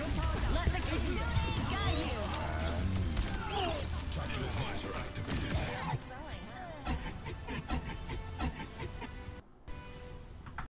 Let the